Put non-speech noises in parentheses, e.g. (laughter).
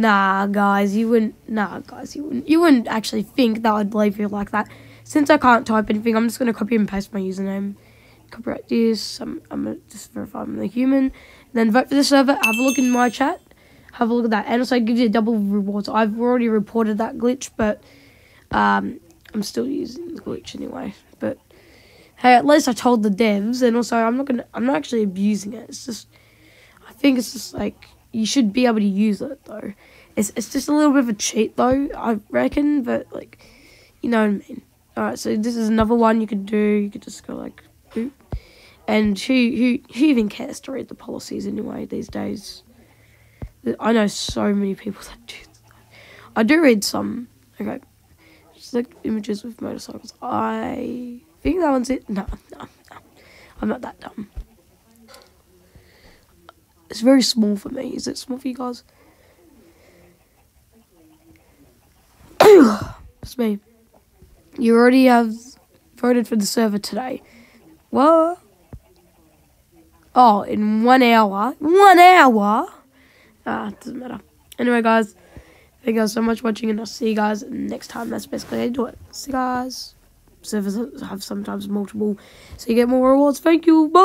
Nah, guys, you wouldn't. Nah, guys, you wouldn't. You wouldn't actually think that I'd leave you like that. Since I can't type anything, I'm just gonna copy and paste my username. Copyright this. I'm, I'm gonna just verify I'm the human. Then vote for the server. Have a look in my chat. Have a look at that, and also it gives you double rewards. I've already reported that glitch, but um, I'm still using the glitch anyway. But hey, at least I told the devs, and also I'm not gonna. I'm not actually abusing it. It's just. I think it's just like you should be able to use it though. It's it's just a little bit of a cheat though, I reckon, but like you know what I mean. Alright, so this is another one you could do. You could just go like boop. And who who who even cares to read the policies anyway these days? I know so many people (laughs) that do that. I do read some. Okay. Just like images with motorcycles. I think that one's it. No, no, no. I'm not that dumb. It's very small for me. Is it small for you guys? (coughs) it's me. You already have voted for the server today. What? Oh, in one hour. One hour? Ah, doesn't matter. Anyway, guys, thank you guys so much for watching, and I'll see you guys next time. That's basically how you do it. See you guys. Servers have sometimes multiple, so you get more rewards. Thank you. Bye.